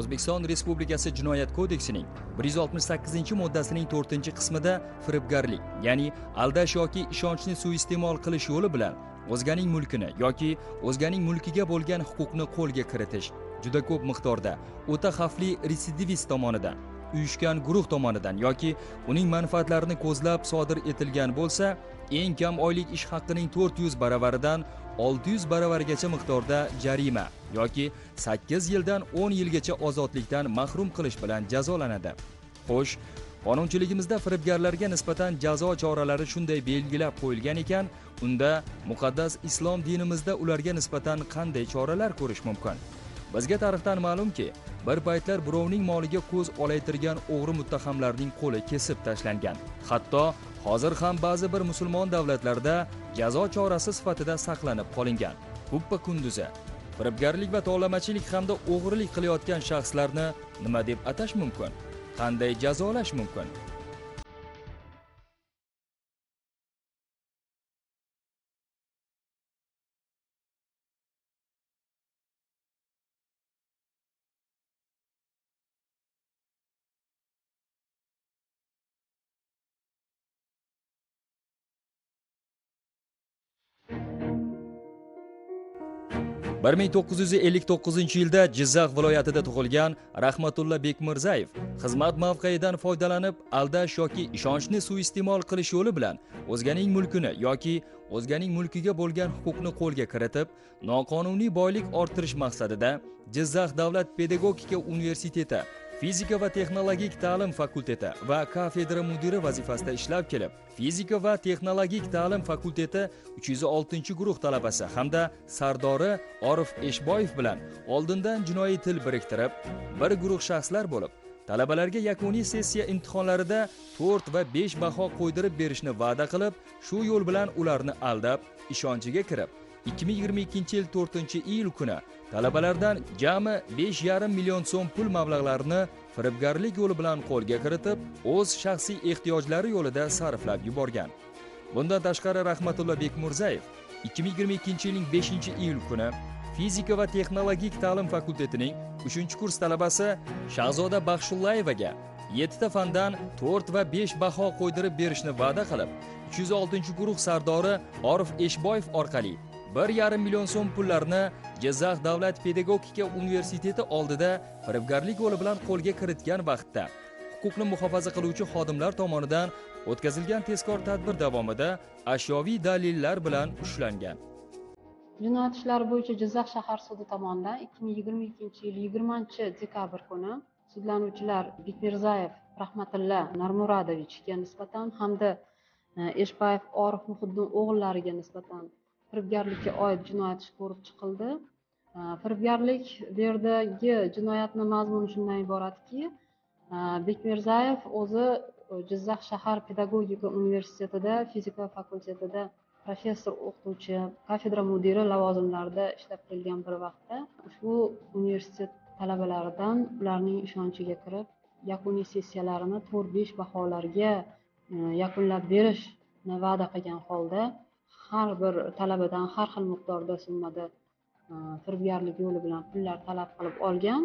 o'zbekiston respublikasi jinoyat kodeksining 168 moddasining 4 qismida firibgarlik ya'ni aldash yoki ishonchni suiiste'mol qilish yo'li bilan o'zganing mulkini yoki o'zganing mulkiga bo'lgan huquqni qo'lga kiritish juda ko'p miqdorda o'ta xavfli retsidivist tomonidan uyushgan guruh tomonidan yoki uning manfaatlarini ko'zlab sodir etilgan bo'lsa eng kam oylik ish haqining 400 baravaridan 600 baravargacha miqdorda jarima yoki 8 yildan 10 yilgacha ozodlikdan mahrum qilish bilan jazolanadi. Xo'sh qonunchiligimizda firibgarlarga nisbatan jazo choralari shunday belgilab qo'yilgan ekan unda muqaddas islom dinimizda ularga nisbatan qanday choralar ko'rish mumkin? Bizga tarixdan ma'lumki bir paytlar birovning moliga ko'z olaytirgan o'g'ri muttahamlarning qo'li kesib tashlangan. Hatto hozir ham ba'zi bir musulmon davlatlarda jazo chorasi sifatida saqlanib qolingan. Kuppa kunduzi firibgarlik va tovlamachilik hamda o'g'rilik qilayotgan shaxslarni nima deb atash mumkin? Qanday jazolash mumkin? Bir ming to'qqiz yuz ellik to'qqizinchi yilda jizzax viloyatida tug'ilgan rahmatulla bekmirzayev xizmat mavqeidan foydalanib aldash yoki ishonchni suiiste'mol qilish yo'li bilan o'zganing mulkini yoki o'zganing mulkiga bo'lgan huquqni qo'lga kiritib noqonuniy boylik orttirish maqsadida jizzax davlat pedagogika universiteti fizika va texnologik ta'lim fakulteti va kafedra mudiri vazifasida ishlab kelib fizika va texnologik ta'lim fakulteti 306 guruh talabasi hamda sardori orif eshboyev bilan oldindan jinoiy til biriktirib bir guruh shaxslar bo'lib talabalarga yakuniy sessiya imtihonlarida 4 va 5 baho qo'ydirib berishni va'da qilib shu yo'l bilan ularni aldab ishonchiga kirib 2022 yil 4 iyul kuni talabalardan jami 5,5 million so'm pul mablag'larini firibgarlik yo'li bilan qo'lga kiritib o'z shaxsiy ehtiyojlari yo'lida sarflab yuborgan. Bundan tashqari rahmatulla bekmurzayev 2022 yilning 5 iyul kuni fizika va texnologik ta'lim fakultetining 3 kurs talabasi shahzoda baxshullayevaga 7 ta fandan 4 va 5 baho qo'ydirib berishni va'da qilib 306 guruh sardori orif eshboyev orqali bir yarim million so'm pullarni jizzax davlat pedagogika universiteti oldida firibgarlik yo'li bilan qo'lga kiritgan vaqtda huquqni muhofaza qiluvchi xodimlar tomonidan o'tkazilgan tezkor tadbir davomida ashyoviy dalillar bilan ushlangan. Jinoyat ishlari bo'yicha jizzax shahar sudi tomonidan ikki ming yigirma ikkinchi yil yigirmanchi dekabr kuni sudlanuvchilar bekmirzayev rahmatilla narmuradovichga nisbatan hamda e, eshbayev orif muhiddin o'g'illariga nisbatan firibgarlikka oid jinoyat ishi ko'rib chiqildi. Э, firibgarlik bu yerdagi jinoyatni mazmuni shundan iboratki э, bekmirzayev o'zi jizzax shahar pedagogika universitetida fizika fakultetida professor o'qituvchi kafedra mudiri lavozimlarida ishlab kelgan bir vaqtda ushbu universitet talabalaridan ularning ishonchiga kirib yakuniy sessiyalarini to'rt besh baholarga e, yakunlab berishni va'da qilgan holda har bir talabadan har xil miqdorda summada e, firibgarlik yo'li bilan pullar talab qilib olgan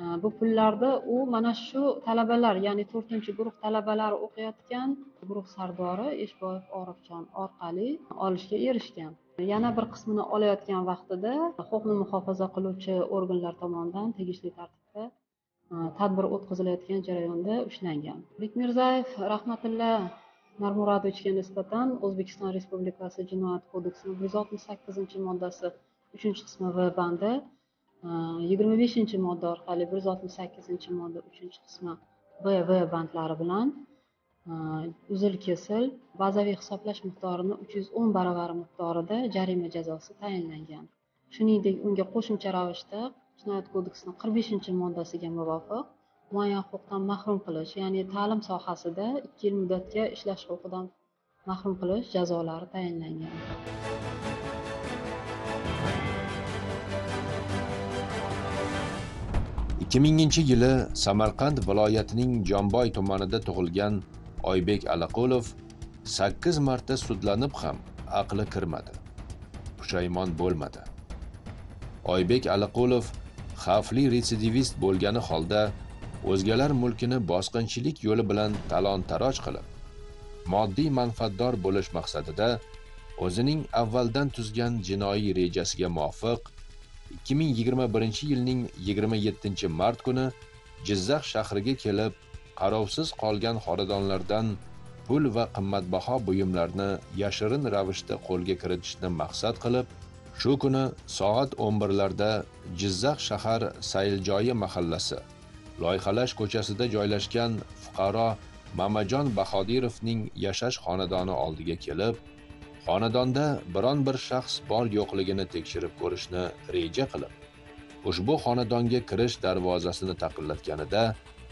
e, bu pullarni u mana shu talabalar ya'ni to'rtinchi guruh talabalari o'qiyotgan guruh sardori eshboyev orifjon orqali olishga erishgan. Yana bir qismini olayotgan vaqtida huquqni muhofaza qiluvchi organlar tomonidan tegishli tartibda e, tadbir o'tkazilayotgan jarayonda ushlangan. Bekmirzayev rahmatilla marmuradovichga nisbatan o'zbekiston respublikasi jinoyat kodeksining bir yuz oltmish sakkizinchi moddasi 3-qismi v bandi e, yigirma beshinchi modda orqali bir yuz oltmish sakkizinchi modda 3-qismi b v bandlari bilan e, uzil kesil bazaviy hisoblash miqdorini uch yuz o'n baravari miqdorida jarima jazosi tayinlangan. Shuningdek unga qo'shimcha ravishda jinoyat kodeksining qirq beshinchi moddasiga muvofiq muayyan huquqdan mahrum qilish ya'ni ta'lim sohasida ikki yil muddatga ishlash huquqidan mahrum qilish jazolari tayinlangan. ikki minginchi yili samarqand viloyatining jomboy tumanida tug'ilgan oybek aliqulov sakkiz marta sudlanib ham aqli kirmadi. Pushaymon bo'lmadi. Oybek aliqulov xavfli retsidivist bo'lgani holda o'zgalar mulkini bosqinchilik yo'li bilan talon taroj qilib moddiy manfaatdor bo'lish maqsadida o'zining avvaldan tuzgan jinoiy rejasiga muvofiq 2021 yilning 27 mart kuni Jizzax shahriga kelib qarovsiz qolgan xonadonlardan pul va qimmatbaho buyumlarni yashirin ravishda qo'lga kiritishni maqsad qilib shu kuni soat 11 larda Jizzax shahar Sayljoyi mahallasi loyihalash ko'chasida joylashgan fuqaro Mamajon Bahodirovning yashash xonadoni oldiga kelib xonadonda biron bir shaxs bor yo'qligini tekshirib ko'rishni reja qilib ushbu xonadonga kirish darvozasini taqillatganida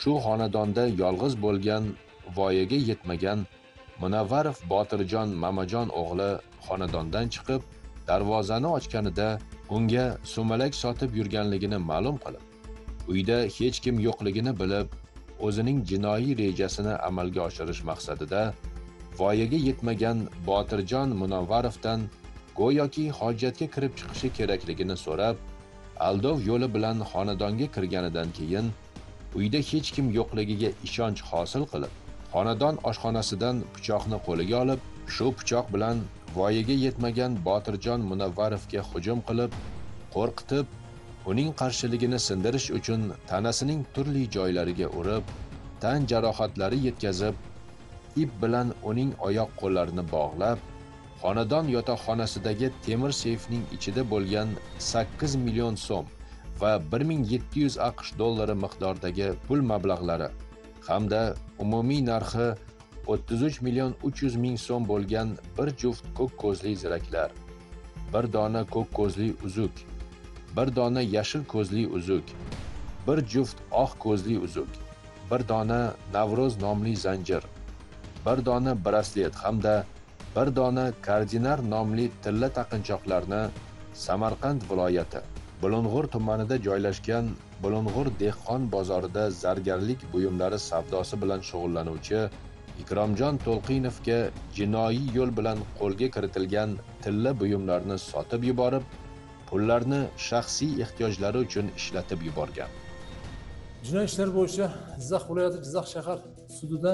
shu xonadonda yolg'iz bo'lgan voyaga yetmagan munavvarov botirjon mamajon o'g'li xonadondan chiqib darvozani ochganida unga sumalak sotib yurganligini ma'lum qilib uyda hech kim yo'qligini bilib o'zining jinoiy rejasini amalga oshirish maqsadida voyaga yetmagan botirjon munavvarovdan go'yoki hojatga kirib chiqishi kerakligini so'rab aldov yo'li bilan xonadonga kirganidan keyin uyda hech kim yo'qligiga ishonch hosil qilib xonadon oshxonasidan pichoqni qo'liga olib shu pichoq bilan voyaga yetmagan botirjon munavvarovga hujum qilib qo'rqitib uning qarshiligini sindirish uchun tanasining turli joylariga urib tan jarohatlari yetkazib ip bilan uning oyoq qo'llarini bog'lab xonadon yotoqxonasidagi temir seyfning ichida bo'lgan 8 million so'm va 1700 aqsh dollari miqdoridagi pul mablag'lari hamda umumiy narxi 33 million 300 ming so'm bo'lgan bir juft ko'k ko'zli ziraklar bir dona ko'k ko'zli uzuk. Bir dona yashil ko'zli uzuk bir juft oq ko'zli uzuk bir dona navro'z nomli zanjir bir dona braslet hamda bir dona kardinar nomli tilla taqinchoqlarni samarqand viloyati bulung'ur tumanida joylashgan bulung'ur dehqon bozorida zargarlik buyumlari savdosi bilan shug'ullanuvchi ikromjon to'lqinovga jinoiy yo'l bilan qo'lga kiritilgan tilla buyumlarni sotib yuborib pullarni shaxsiy ehtiyojlari uchun ishlatib yuborgan. Jinoiy ishlar bo'yicha jizzax viloyati jizzax shahar sudida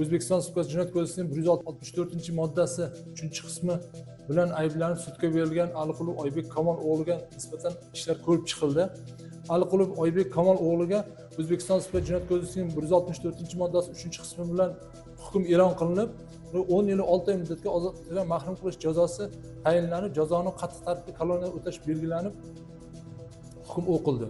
o'zbekiston respublikasi jinoyat kodeksining bir yuz oltmish to'rtinchi moddasi uchinchi qismi bilan ayblanib sudga berilgan aliqulov oybek kamol o'g'liga nisbatan ishlar ko'rib chiqildi. Aliqulov oybek kamol o'g'liga o'zbekiston respublikasi jinoyat kodeksining bir yuz oltmish to'rtinchi moddasi uchinchi qismi bilan hukm e'lon qilinib o'n yil olti oy muddatga ozodlikdan mahrum qilish jazosi tayinlanib jazoni qattiq tartibda koloniyada o'tash belgilanib hukm o'qildi.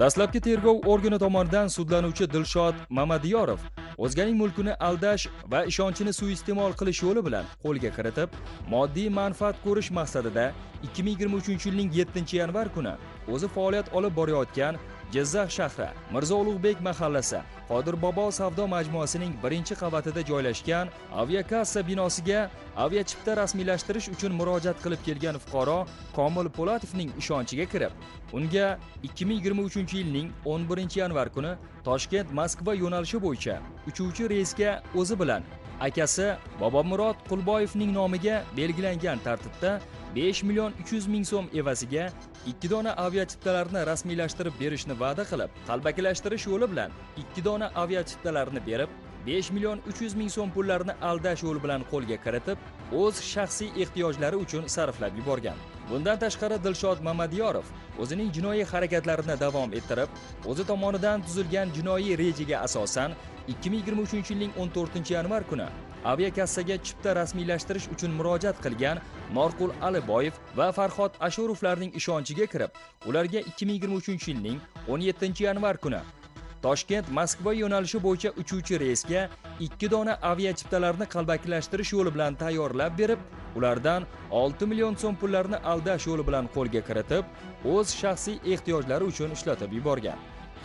Dastlabki tergov organi tomonidan sudlanuvchi dilshod mamadiyorov o'zganing mulkini aldash va ishonchini suiiste'mol qilish yo'li bilan qo'lga kiritib moddiy manfaat ko'rish maqsadida 2023 yilning 7 yanvar kuni o'zi faoliyat olib borayotgan jizzax shahri mirzo ulug'bek mahallasi. Qodir bobo savdo majmuasining birinchi qavatida joylashgan aviakassa binosiga aviachipta rasmiylashtirish uchun murojaat qilib kelgan fuqaro komil po'latovning ishonchiga kirib unga 2023 yilning 11 yanvar kuni toshkent moskva yo'nalishi bo'yicha uchuvchi reysga o'zi bilan akasi bobomurod qulboyevning nomiga belgilangan tartibda 5 million 300 ming so'm evaziga ikki dona aviachiptalarni rasmiylashtirib berishni va'da qilib qalbakilashtirish yo'li bilan ikki dona aviachiptalarni berib 5 million 300 ming so'm pullarni aldash yo'li bilan qo'lga kiritib o'z shaxsiy ehtiyojlari uchun sarflab yuborgan. Bundan tashqari dilshod mamadiyorov o'zining jinoiy harakatlarini davom ettirib o'zi tomonidan tuzilgan jinoiy rejaga asosan 2023 yilning 14 yanvar kuni aviakassaga chipta rasmiylashtirish uchun murojaat qilgan norqul aliboyev va farhod ashurovlarning ishonchiga kirib ularga 2023 yilning 17 yanvar kuni toshkent moskva yo'nalishi bo'yicha uchuvchi reysga ikki dona aviachiptalarni qalbakilashtirish yo'li bilan tayyorlab berib ulardan 6 million so'm pullarni aldash yo'li bilan qo'lga kiritib o'z shaxsiy ehtiyojlari uchun ishlatib yuborgan.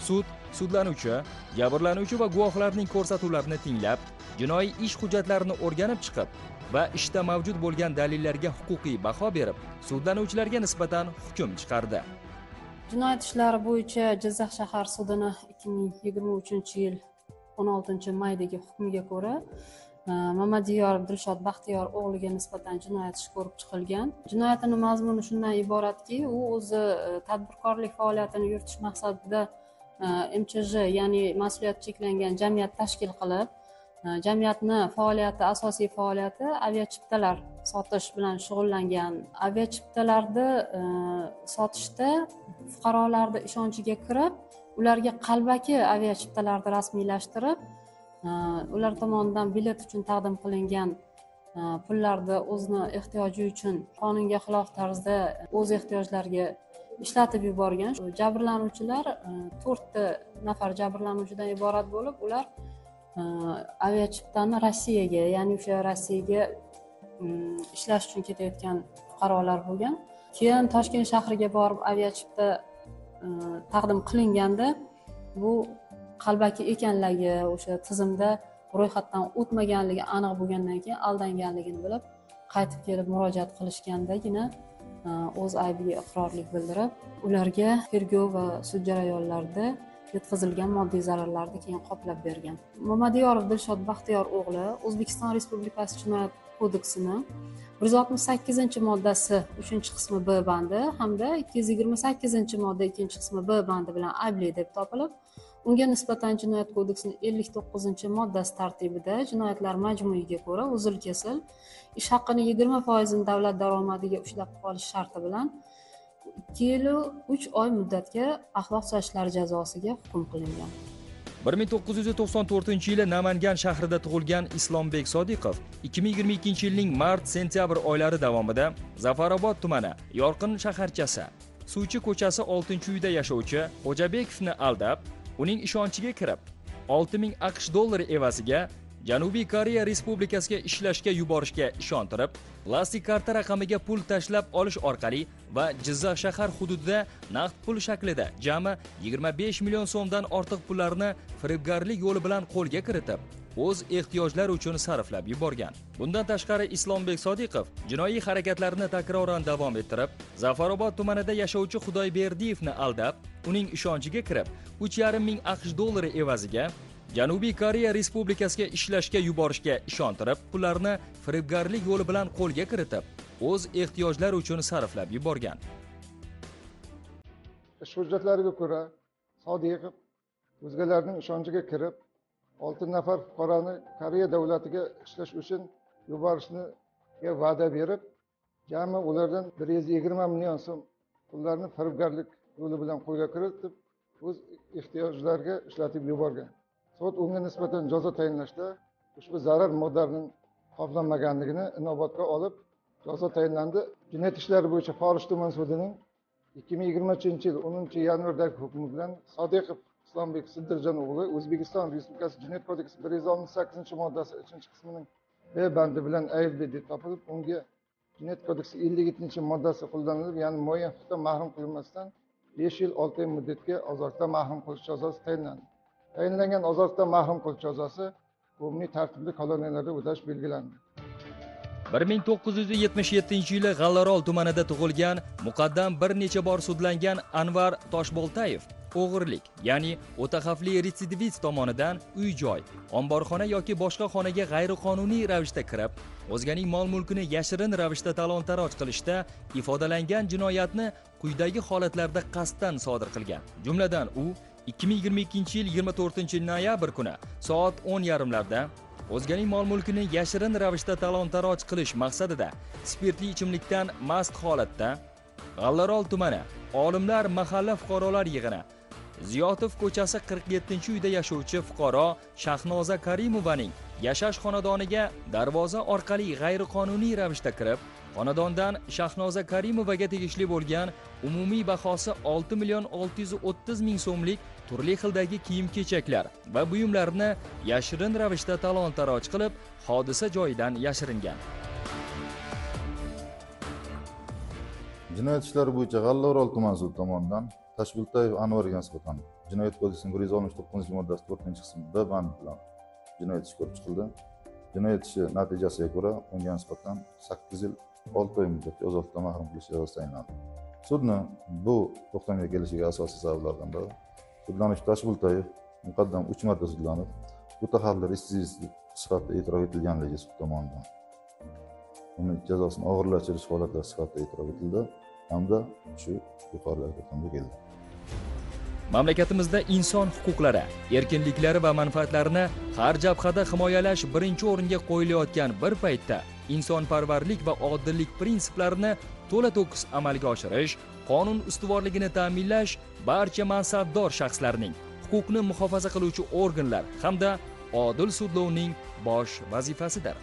Sud sudlanuvchi jabrlanuvchi va guvohlarning ko'rsatuvlarini tinglab jinoiy ish hujjatlarini o'rganib chiqib va ishda mavjud bo'lgan dalillarga huquqiy baho berib sudlanuvchilarga nisbatan hukm chiqardi. Jinoyat ishlari bo'yicha jizzax shahar sudini 2023 yil 16 maydagi hukmiga ko'ra e, mamadiyor dilshod baxtiyor o'g'liga nisbatan jinoyat ishi ko'rib chiqilgan. Jinoyatini mazmuni shundan iboratki u o'zi e, tadbirkorlik faoliyatini yuritish maqsadida e, mchj ya'ni mas'uliyati cheklangan jamiyat tashkil qilib jamiyatni faoliyati asosiy faoliyati aviachiptalar sotish bilan shug'ullangan aviachiptalarni e, sotishda fuqarolarni ishonchiga kirib ularga qalbaki aviachiptalarni rasmiylashtirib e, ular tomonidan bilet uchun taqdim qilingan e, pullarni o'zini ehtiyoji uchun qonunga xilof tarzda o'z ehtiyojlariga ishlatib yuborgan. Jabrlanuvchilar to'rtta nafar jabrlanuvchidan iborat bo'lib ular aviachiptani rossiyaga ya'ni o'sha rossiyaga ishlash uchun ketayotgan fuqarolar bo'lgan. Keyin toshkent shahriga borib aviachipta taqdim qilinganda bu qalbaki ekanligi o'sha tizimda ro'yxatdan o'tmaganligi aniq bo'lgandan keyin aldanganligini bilib qaytib kelib murojaat qilishgandagina o'z aybiga iqrorlik bildirib ularga tergov va sud jarayonlarida yetkazilgan moddiy zararlarni keyin qoplab bergan. Mamadiyorov dilshod baxtiyor o'g'li o'zbekiston respublikasi jinoyat kodeksini. bir yuz oltmish sakkizinchi moddasi uchinchi qismi b bandi hamda ikki yuz yigirma sakkizinchi modda ikkinchi qismi b bandi bilan aybli deb topilib unga nisbatan jinoyat kodeksining ellik to'qqizinchi moddasi tartibida jinoyatlar majmuiga ko'ra uzil kesil ish haqini yigirma foizini davlat daromadiga ushlab qolish sharti bilan ikki yilu uch oy muddatga axloq sochishlar jazosiga hukm qilingan. Bir ming to'qqiz yuz to'qson to'rtinchi yili namangan shahrida tug'ilgan islombek sodiqov ikki ming yigirma ikkinchi yilning mart sentyabr oylari davomida zafarobod tumani yorqin shaharchasi suvchi ko'chasi oltinchi uyda yashovchi xo'jabekovni aldab uning ishonchiga kirib 6000 aqsh dollari evaziga janubiy koreya respublikasiga ishlashga yuborishga ishontirib plastik karta raqamiga pul tashlab olish orqali va jizzax shahar hududida naqd pul shaklida jami 25 million so'mdan ortiq pullarni firibgarlik yo'li bilan qo'lga kiritib o'z ehtiyojlari uchun sarflab yuborgan. Bundan tashqari islombek sodiqov jinoiy harakatlarini takroran davom ettirib zafarobod tumanida yashovchi xudoyberdiyevni aldab uning ishonchiga kirib uch yarim ming aqsh dollari evaziga janubiy koreya respublikasiga ishlashga yuborishga ishontirib pullarni firibgarlik yo'li bilan qo'lga kiritib o'z ehtiyojlari uchun sarflab yuborgan. Ish hujjatlariga ko'ra sodiqov o'zgalarning ishonchiga kirib olti nafar fuqaroni koreya davlatiga ishlash uchun yuborishni va'da berib jami ulardan bir yuz yigirma million so'm pullarni firibgarlik yo'li bilan qo'lga kiritib o'z ehtiyojlariga ishlatib yuborgan. Sud unga nisbatan jazo tayinlashda ushbu zarar miqdorining qoplanmaganligini inobatga olib jazo tayinlandi. Jinoyat ishlari bo'yicha forish tuman sudining ikki ming yigirma uchinchi yil o'ninchi yanvardagi hukmi bilan sodiqov islombek siddirjon o'g'li o'zbekiston respublikasi jinoyat kodeksi bir yuz oltmish sakkizinchi moddasi uchinchi qismining b bandi bilan aybli deb topilib unga jinoyat kodeksi ellik yettinchi moddasi qo'llanilib ya'ni muayyan huquqdan mahrum qilinmasdan besh yil olti oy muddatga ozodlikdan mahrum qilish jazosi tayinlandi. Tayinlangan ozodlikdan mahrum qilish jazosi umumiy tartibli koloniyalarda o'tash belgilandi. bir ming to'qqiz yuz yetmish yettinchi yili g'allarol tumanida tug'ilgan muqaddam bir necha bor sudlangan anvar toshboltayev o'g'irlik ya'ni o'ta xavfli retsidivist tomonidan uy joy omborxona yoki boshqa xonaga g'ayriqonuniy ravishda kirib o'zganing mol mulkini yashirin ravishda talon taroj qilishda ifodalangan jinoyatni quyidagi holatlarda qasddan sodir qilgan. Jumladan u 2022 yil 24 noyabr kuni soat 10 yarimlarda o'zganing mol mulkini yashirin ravishda talon taroj qilish maqsadida spirtli ichimlikdan mast holatda g'allarol tumani olimlar mahalla fuqarolar yig'ini ziyotov ko'chasi 47 uyda yashovchi fuqaro shahnoza karimovaning yashash xonadoniga darvoza orqali g'ayriqonuniy ravishda kirib xonadondan shahnoza karimovaga tegishli bo'lgan umumiy bahosi 6 million 630 ming so'mlik turli xildagi kiyim kechaklar va buyumlarni yashirin ravishda talon taroj qilib hodisa joyidan yashiringan. Jinoyat ishlari bo'yicha g'allaorol tuman sudi tomonidan tashbiltayev anvarga nisbatan jinoyat kodeksining bir yuz oltmish to'qqizinchi moddasi to'rtinchi qismi b bandi bilan jinoyat ishi ko'rib chiqildi. Jinoyat ishi natijasiga ko'ra unga nisbatan sakkiz yil olti oy muddatga ozodlikdan mahrum qilish jazosi tayinlandi sudni bu to'xtamga kelishiga asosiy sabablardan biri sudlanuvchi tashbiltayev muqaddam uch marta sudlanib mutaxallir ishsizlik sifatida e'tirof etilganligi sud tomonidan. Uni jazosini og'irlashtirish holatlari sifatida e'tirof etildi hamda shu yuqorida tomonga keldi. Mamlakatimizda inson huquqlari erkinliklari va manfaatlarini har jabhada himoyalash birinchi o'ringa qo'yilayotgan bir paytda insonparvarlik va odillik prinsiplarini to'la to'kis amalga oshirish qonun ustuvorligini ta'minlash barcha mansabdor shaxslarning huquqni muhofaza qiluvchi organlar hamda odil sudlovning bosh vazifasidir.